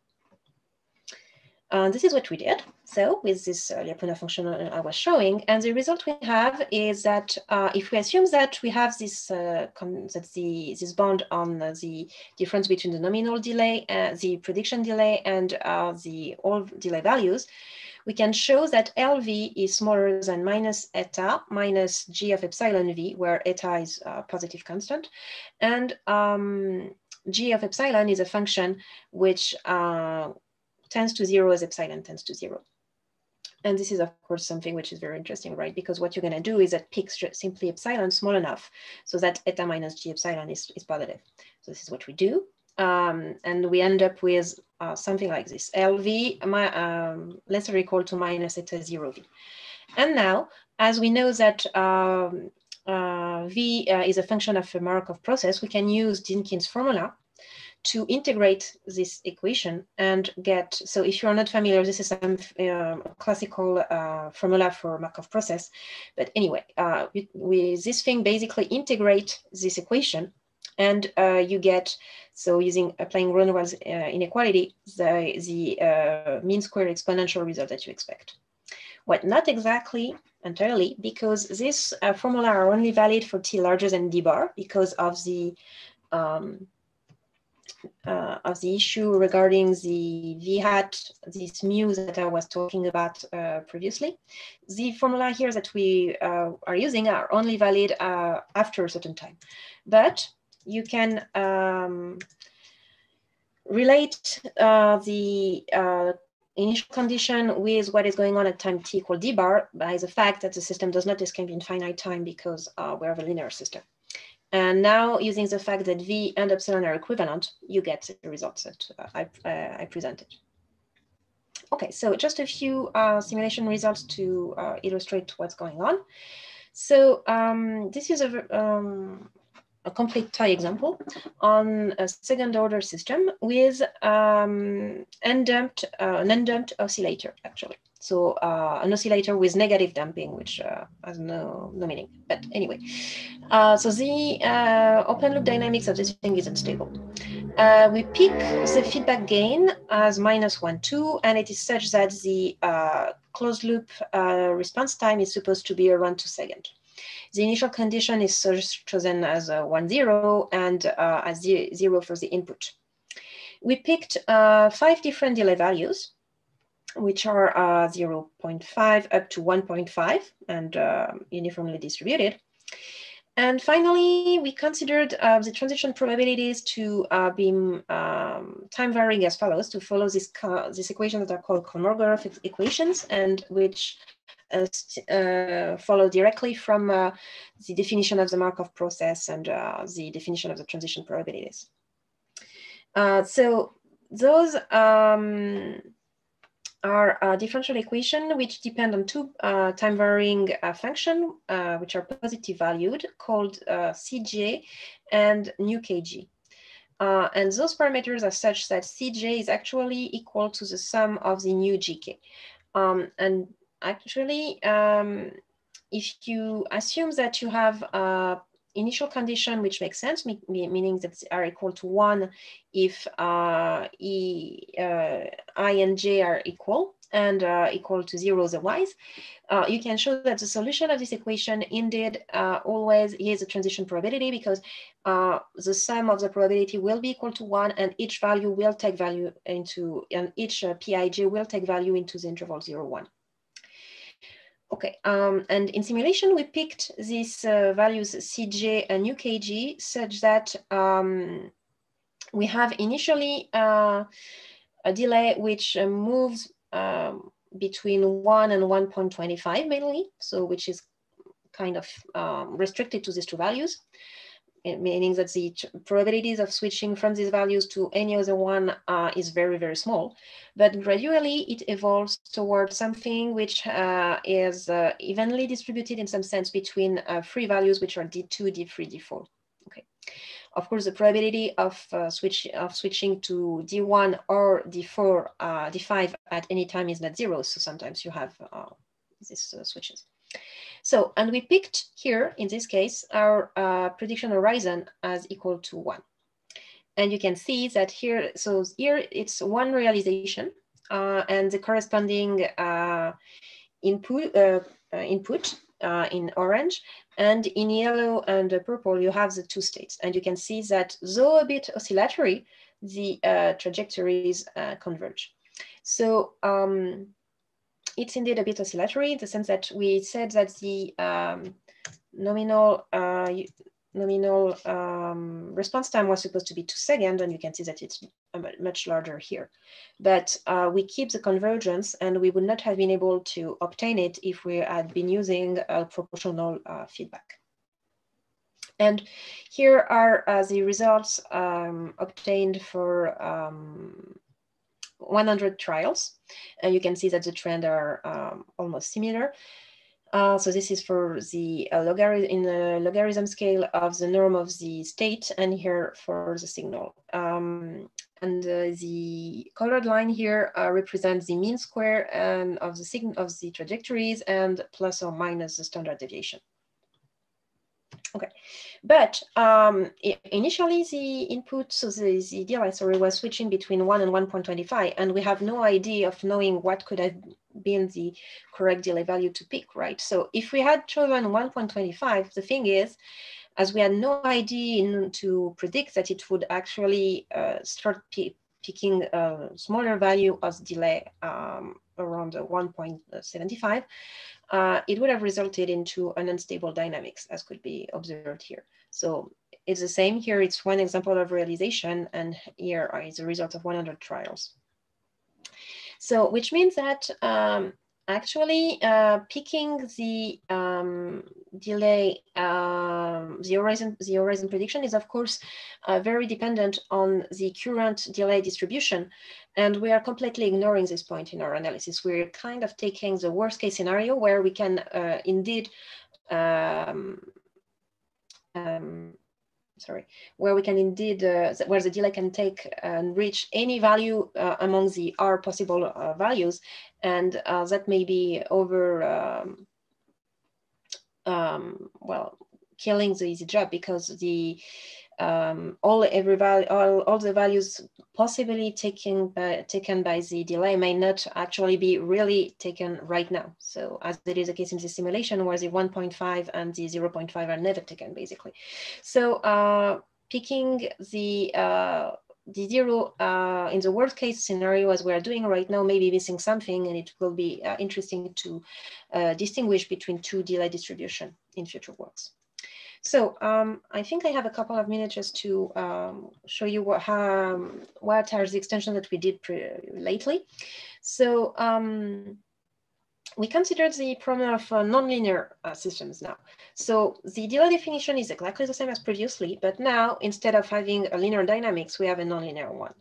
Uh, this is what we did. So with this uh, Lyapunov function I was showing, and the result we have is that uh, if we assume that we have this uh, that the this bond on the difference between the nominal delay, uh, the prediction delay, and uh, the all delay values, we can show that LV is smaller than minus eta minus G of epsilon V, where eta is a positive constant, and um, G of epsilon is a function which uh, tends to zero as epsilon tends to zero. And this is, of course, something which is very interesting, right? Because what you're going to do is that pick simply epsilon small enough so that eta minus g epsilon is, is positive. So this is what we do. Um, and we end up with uh, something like this, LV my, um, less or equal to minus eta 0 V. And now, as we know that um, uh, V uh, is a function of a Markov process, we can use Dynkin's formula to integrate this equation and get, so if you're not familiar, this is some um, classical uh, formula for Markov process. But anyway, uh, with, with, this thing basically integrate this equation and uh, you get, so using applying Grönwall's uh, inequality, the, the uh, mean square exponential result that you expect. What not exactly entirely, because this uh, formula are only valid for t larger than d bar because of the um, uh, of the issue regarding the VHAT, this mu that I was talking about uh, previously. The formula here that we uh, are using are only valid uh, after a certain time, but you can um, relate uh, the uh, initial condition with what is going on at time t equal d bar by the fact that the system does not escape in finite time because we have a linear system. And now using the fact that V and epsilon are equivalent, you get the results that uh, I, uh, I, presented. Okay, so just a few uh, simulation results to uh, illustrate what's going on. So um, this is a, um, a complete tie example on a second order system with um, undamped, uh, an undamped oscillator actually. So uh, an oscillator with negative damping, which uh, has no, no meaning. But anyway, uh, so the uh, open loop dynamics of this thing is unstable. Uh, we pick the feedback gain as minus one, two, and it is such that the uh, closed loop response time is supposed to be around two seconds. The initial condition is chosen as one, zero, and as zero for the input. We picked five different delay values which are uh, 0.5 up to 1.5 and uh, uniformly distributed. And finally, we considered uh, the transition probabilities to uh, be um, time varying as follows to follow this, this equations that are called Kolmogorov equations and which uh, uh, follow directly from the definition of the Markov process and the definition of the transition probabilities. so those um, are a differential equation which depend on two uh, time varying uh, function uh, which are positive valued called uh, Cj and nu kg. Uh, and those parameters are such that Cj is actually equal to the sum of the nu gk. Um, and actually, um, if you assume that you have a initial condition which makes sense, meaning that they are equal to one if uh, e, uh, i and j are equal and uh, equal to zero otherwise, uh, you can show that the solution of this equation indeed uh, always is a transition probability because uh, the sum of the probability will be equal to one and each value will take value into, and each Pij will take value into the interval zero, one. Okay, um, and in simulation, we picked these uh, values Cj and UKG such that um, we have initially uh, a delay which uh, moves um, between 1 and 1.25 mainly, so which is kind of um, restricted to these two values meaning that the probabilities of switching from these values to any other one uh, is very, very small. But gradually it evolves towards something which uh, is uh, evenly distributed in some sense between uh, free values, which are D2, D3, D4. Okay. Of course, the probability of, uh, switch, of switching to D1 or D4, uh, D5 at any time is not zero. So sometimes you have uh, these uh, switches. So, and we picked here, in this case, our uh, prediction horizon as equal to one. And you can see that here, so here it's one realization uh, and the corresponding uh, input, uh, uh, input uh, in orange. And in yellow and purple, you have the two states. And you can see that though a bit oscillatory, the trajectories converge. So um, it's indeed a bit oscillatory in the sense that we said that the um, nominal uh, nominal um, response time was supposed to be two seconds, and you can see that it's much larger here. But uh, we keep the convergence, and we would not have been able to obtain it if we had been using a proportional uh, feedback. And here are uh, the results um, obtained for um, 100 trials. And you can see that the trend are um, almost similar. Uh, so this is for the uh, logarithm in the logarithm scale of the norm of the state and here for the signal. Um, and uh, the colored line here uh, represents the mean square and of the signal of the trajectories and plus or minus the standard deviation. Okay, but um, initially the input, so the, the DLI, sorry, was switching between 1 and 1.25, and we have no idea of knowing what could have been the correct delay value to pick, right? So if we had chosen 1.25, the thing is, as we had no idea to predict that it would actually uh, start picking a smaller value as delay um, around 1.75, uh, it would have resulted into an unstable dynamics as could be observed here. So it's the same here. It's one example of realization and here is the result of 100 trials. So which means that um, actually uh, picking the um, delay, um, the, horizon, the horizon prediction is of course uh, very dependent on the current delay distribution. And we are completely ignoring this point in our analysis. We're kind of taking the worst case scenario where we can uh, indeed um, um sorry, where we can indeed, uh, where the delay can take and reach any value uh, among the R possible uh, values. And uh, that may be over, um, um, well, killing the easy job because the um, all every value, all, all the values possibly taken by, taken by the delay may not actually be really taken right now. So as it is the case in the simulation where the 1.5 and the 0.5 are never taken basically. So uh, picking the uh, the zero uh, in the worst case scenario as we are doing right now may be missing something and it will be uh, interesting to uh, distinguish between two delay distribution in future works. So um, I think I have a couple of minutes just to um, show you what, how, what are the extensions that we did lately. So um, we considered the problem of uh, nonlinear uh, systems now. So the delay definition is exactly the same as previously, but now instead of having a linear dynamics, we have a nonlinear one.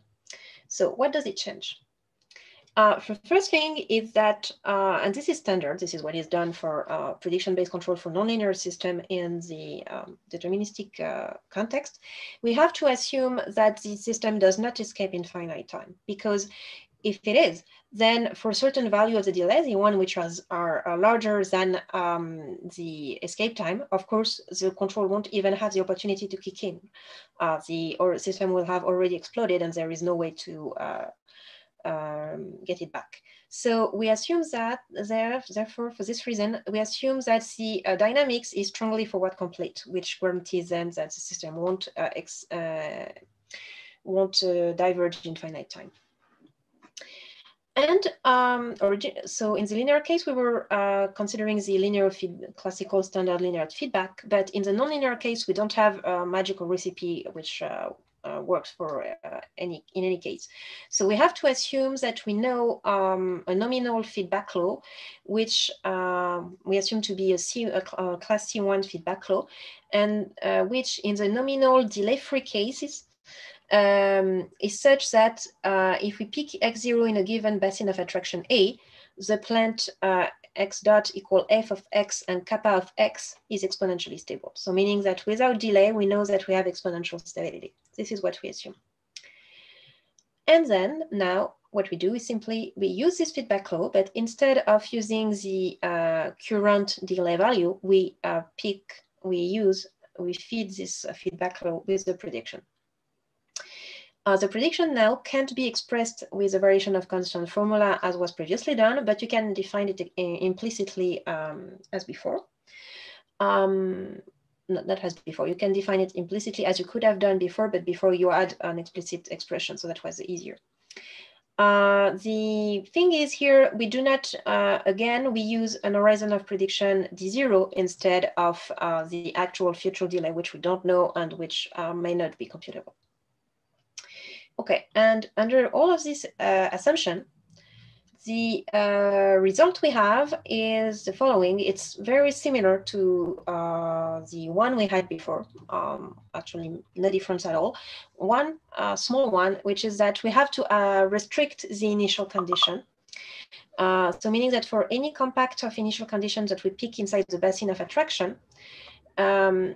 So what does it change? Uh, the first thing is that, uh, and this is standard, this is what is done for uh, prediction-based control for nonlinear system in the um, deterministic uh, context, we have to assume that the system does not escape in finite time because if it is, then for certain value of the delay, the one which are, are larger than um, the escape time, of course, the control won't even have the opportunity to kick in. Uh, the or system will have already exploded and there is no way to uh, um, get it back. So we assume that there, therefore, for this reason, we assume that the uh, dynamics is strongly forward complete, which guarantees then that the system won't uh, ex, uh, won't uh, diverge in finite time. And um, so in the linear case, we were uh, considering the linear classical standard linear feedback, but in the nonlinear case, we don't have a magical recipe which uh, uh, works for uh, any in any case. So we have to assume that we know um, a nominal feedback law, which um, we assume to be a, C, a, a class C1 feedback law, and uh, which in the nominal delay-free cases um, is such that uh, if we pick x0 in a given basin of attraction A, the plant uh, x dot equal f of x and kappa of x is exponentially stable. So meaning that without delay, we know that we have exponential stability. This is what we assume. And then now what we do is simply, we use this feedback law, but instead of using the uh, current delay value, we uh, pick, we use, we feed this uh, feedback law with the prediction. Uh, the prediction now can't be expressed with a variation of constant formula as was previously done, but you can define it implicitly um, as before. Um, not, not as before, you can define it implicitly as you could have done before, but before you add an explicit expression, so that was easier. Uh, the thing is here, we do not, uh, again, we use an horizon of prediction D0 instead of uh, the actual future delay, which we don't know and which uh, may not be computable. Okay, and under all of this uh, assumption, the uh, result we have is the following. It's very similar to uh, the one we had before, um, actually no difference at all. One uh, small one, which is that we have to uh, restrict the initial condition. Uh, so meaning that for any compact of initial conditions that we pick inside the basin of attraction, um,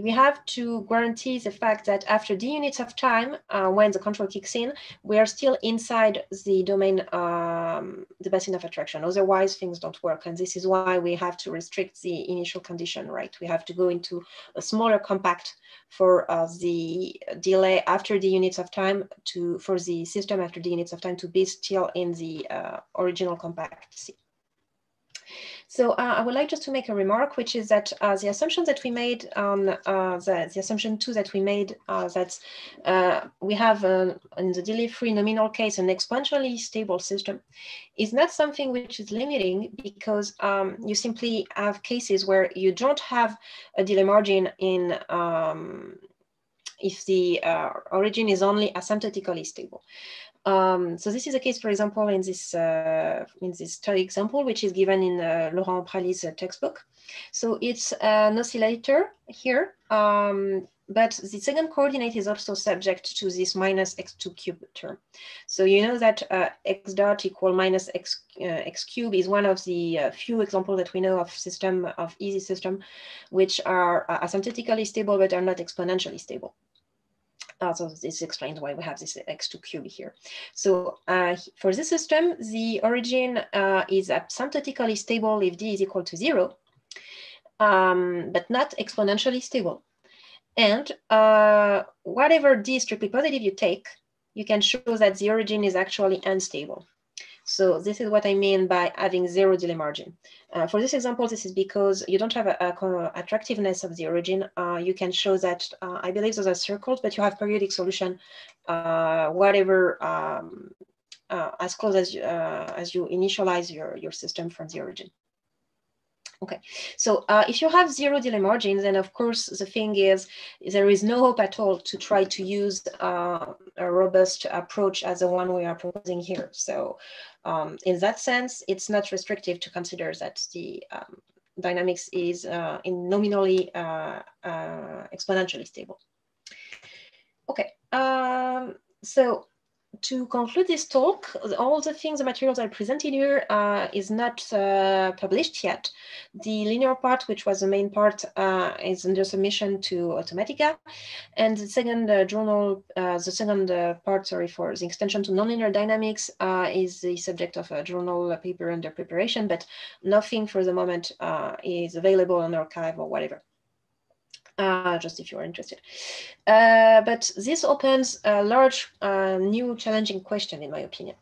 we have to guarantee the fact that after d units of time, uh, when the control kicks in, we are still inside the domain, um, the basin of attraction. Otherwise, things don't work. And this is why we have to restrict the initial condition, right? We have to go into a smaller compact for uh, the delay after the units of time to, for the system after the units of time to be still in the uh, original compact. So uh, I would like just to make a remark, which is that uh, the assumption that we made on uh, the, the, assumption two that we made uh, that uh, we have uh, in the delay-free nominal case an exponentially stable system is not something which is limiting because um, you simply have cases where you don't have a delay margin in um, if the origin is only asymptotically stable. Um, so this is a case, for example, in this uh, in this toy example, which is given in uh, Laurent Praly's uh, textbook. So it's an oscillator here, um, but the second coordinate is also subject to this minus x2 cube term. So you know that uh, x dot equal minus x, uh, x cube is one of the uh, few examples that we know of system of easy system, which are asymptotically stable but are not exponentially stable. So this explains why we have this x2 cube here. So uh, for this system, the origin uh, is asymptotically stable if d is equal to zero, um, but not exponentially stable. And uh, whatever d strictly positive you take, you can show that the origin is actually unstable. So this is what I mean by having zero delay margin. Uh, for this example, this is because you don't have a, a attractiveness of the origin. Uh, you can show that, uh, I believe those are circles, but you have periodic solution, uh, whatever, um, uh, as close as, uh, as you initialize your, your system from the origin. Okay, so uh, if you have zero delay margins, then of course the thing is there is no hope at all to try to use uh, a robust approach as the one we are proposing here. So um, in that sense, it's not restrictive to consider that the um, dynamics is uh, in nominally uh, uh, exponentially stable. Okay, um, so to conclude this talk, all the things, the materials I presented here uh, is not uh, published yet. The linear part, which was the main part, uh, is under submission to Automatica. And the second uh, journal, uh, the second uh, part, sorry, for the extension to nonlinear dynamics is the subject of a journal paper under preparation, but nothing for the moment is available on arXiv or whatever uh, just if you're interested. Uh, but this opens a large, uh, new challenging question, in my opinion.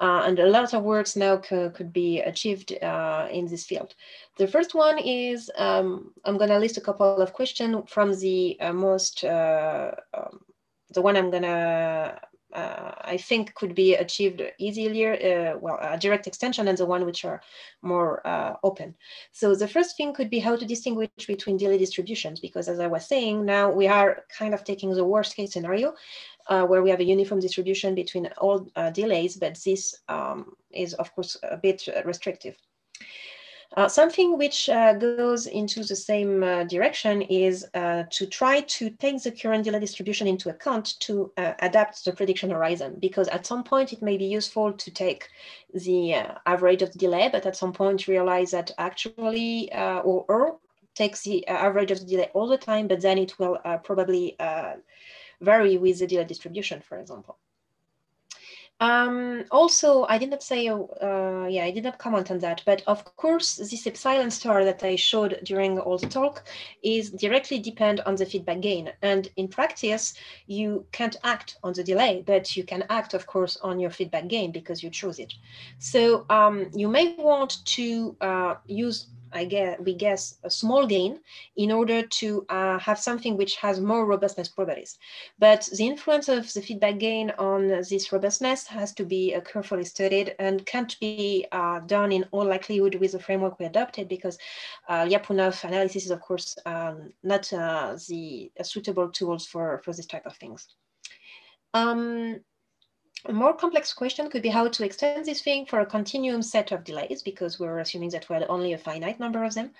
Uh, and a lot of works now could be achieved uh, in this field. The first one is, um, I'm gonna list a couple of questions from the uh, most, um, the one I'm gonna uh, I think could be achieved easier, uh, well, a direct extension and the one which are more uh, open. So the first thing could be how to distinguish between delay distributions, because as I was saying, now we are kind of taking the worst case scenario uh, where we have a uniform distribution between all uh, delays, but this um, is of course a bit restrictive. Uh, something which uh, goes into the same uh, direction is uh, to try to take the current delay distribution into account to uh, adapt the prediction horizon, because at some point it may be useful to take the average of the delay, but at some point realize that actually, or, or takes the average of the delay all the time, but then it will probably vary with the delay distribution, for example. Um, also, I did not say, uh, yeah, I did not comment on that, but of course, this epsilon star that I showed during all the talk is directly depend on the feedback gain. And in practice, you can't act on the delay, but you can act, of course, on your feedback gain because you chose it. So um, you may want to uh, use I guess we guess a small gain in order to uh, have something which has more robustness properties. But the influence of the feedback gain on this robustness has to be uh, carefully studied and can't be uh, done in all likelihood with the framework we adopted because uh, Lyapunov analysis is of course um, not uh, the suitable tools for, for this type of things. Um, a more complex question could be how to extend this thing for a continuum set of delays, because we're assuming that we had only a finite number of them.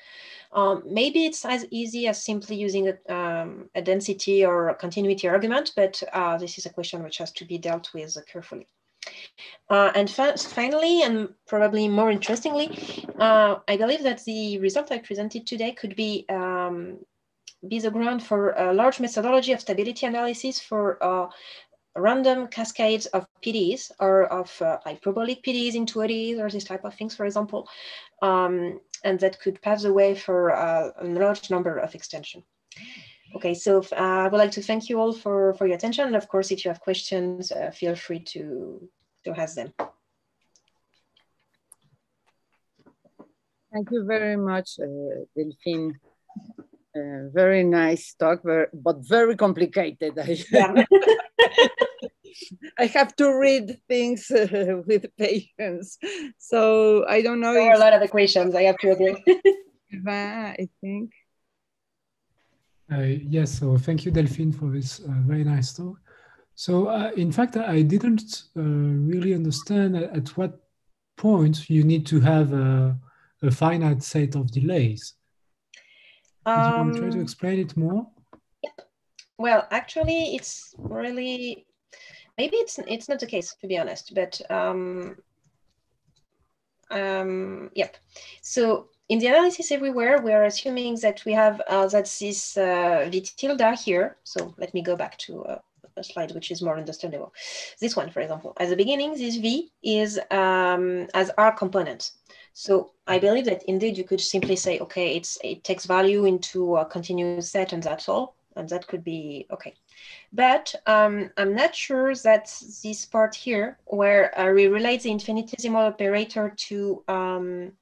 Um, maybe it's as easy as simply using a, um, a density or a continuity argument, but uh, this is a question which has to be dealt with carefully. Uh, and finally, and probably more interestingly, uh, I believe that the result I presented today could be um, be the ground for a large methodology of stability analysis for uh, random cascades of PDEs or of uh, hyperbolic PDEs into ODEs or this type of things, for example, um, and that could pave the way for uh, a large number of extension. Okay, so uh, I would like to thank you all for, for your attention. And of course, if you have questions, uh, feel free to, to ask them. Thank you very much, uh, Delphine. Uh, very nice talk, but very complicated. Yeah. (laughs) I have to read things uh, (laughs) with patience. So I don't know. There are a lot of equations, I have to agree. (laughs) I think. Uh, yes, so thank you, Delphine, for this uh, very nice talk. So, uh, in fact, I didn't uh, really understand at, at, what point you need to have a, a finite set of delays. Um, you want to try to um, explain it more? Yep. Well, actually, it's really maybe it's it's not the case to be honest, but um, um, yep. So in the analysis everywhere, we are assuming that we have uh, that this uh, v tilde here. So let me go back to uh, a slide which is more understandable. This one, for example, at the beginning, this v is um, as r component. So I believe that indeed you could simply say, okay, it's it takes value into a continuous set and that's all. And that could be okay. But um, I'm not sure that this part here, where uh, we relate the infinitesimal operator to um,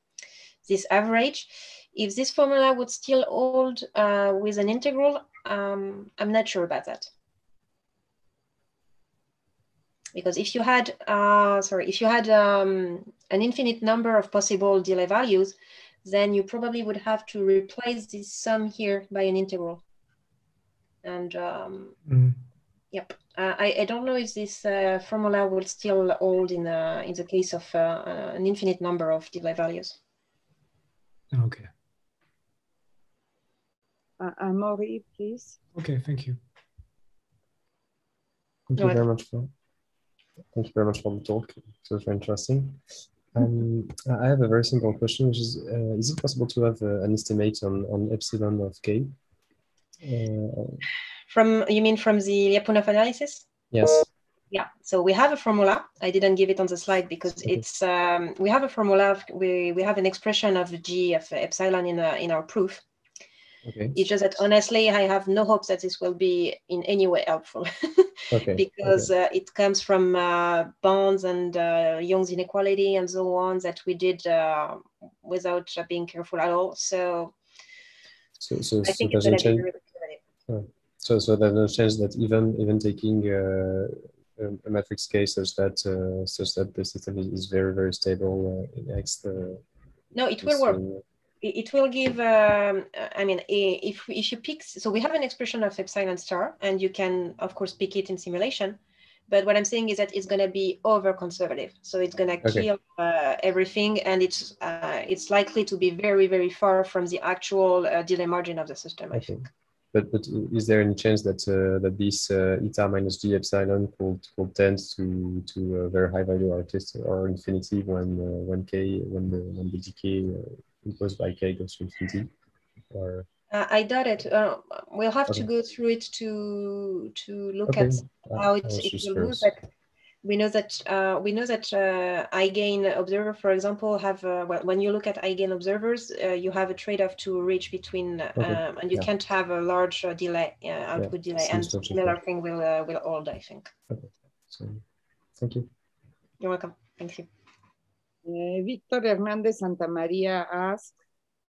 this average, if this formula would still hold uh, with an integral, um, I'm not sure about that because if you had, uh, sorry, if you had um, an infinite number of possible delay values, then you probably would have to replace this sum here by an integral. And um, mm. yep, uh, I, I don't know if this uh, formula will still hold in, uh, in the case of uh, uh, an infinite number of delay values. Okay. Uh, Amaury, please. Okay, thank you. Thank you very much for Thank you very much for the talk. It was very interesting. Um, I have a very simple question, which is, uh, is it possible to have uh, an estimate on, on epsilon of k? Uh, from, you mean from the Lyapunov analysis? Yes. Yeah, so we have a formula. I didn't give it on the slide because okay. it's, um, we have a formula, of, we, we have an expression of g of epsilon in, a, in our proof. Okay. It's just that honestly, I have no hopes that this will be in any way helpful (laughs) okay. because okay. Uh, it comes from uh, bonds and uh, Young's inequality and so on that we did uh, without being careful at all. So, so, so, I think so doesn't change. Oh. So, so that doesn't change that even even taking uh, a matrix case such that uh, such that the system is very very stable in X. no, it will work it will give, um, I mean, if, if you pick, so we have an expression of epsilon star and you can of course pick it in simulation, But what I'm saying is that it's going to be over conservative. So it's going to okay. kill uh, everything, and it's uh, it's likely to be very very far from the actual uh, delay margin of the system. I think. But, but is there any chance that uh, that this uh, eta minus g epsilon could, could tend to to a very high value artist or infinity when uh, when k when the when the decay imposed by k goes to infinity or uh, I doubt it. Uh, we'll have okay. to go through it to to look okay. at how it, it will move. But we know that uh, we know that uh, high-gain observer, for example, have uh, well, when you look at high-gain observers, uh, you have a trade-off to reach between, okay. um, and you yeah. can't have a large uh, delay output yeah. delay, and similar thing will will hold, I think. Okay. So, thank you. You're welcome. Thank you. Victor Hernandez Santamaria asked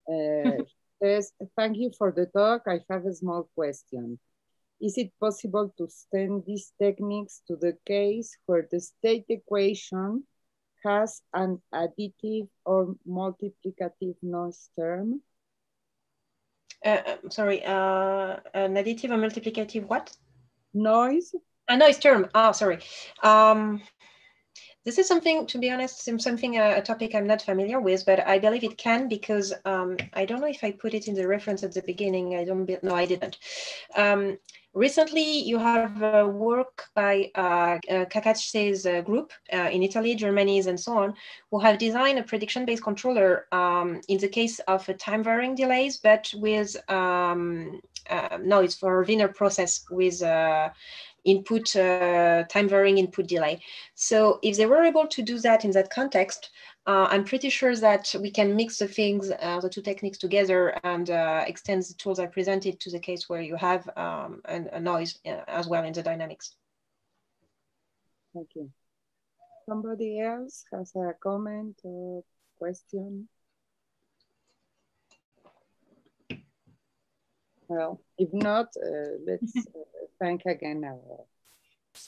(laughs) says, thank you for the talk. I have a small question. Is it possible to extend these techniques to the case where the state equation has an additive or multiplicative noise term? Uh, um, sorry, uh, an additive or multiplicative what? Noise. A noise term. Oh, sorry. Um, this is something, to be honest, something uh, a topic I'm not familiar with, but I believe it can because um, I don't know if I put it in the reference at the beginning. I don't. Be, no, I didn't. Um, recently, you have uh, work by uh, uh, uh group uh, in Italy, Germany, and so on, who have designed a prediction-based controller um, in the case of time varying delays, but with um, uh, no, it's for Wiener process with input uh, time varying input delay. So if they were able to do that in that context, uh, I'm pretty sure that we can mix the things, uh, the two techniques together and uh, extend the tools I presented to the case where you have um, an, a noise uh, as well in the dynamics. Thank you. Somebody else has a comment or question? Well, if not, uh, let's thank again our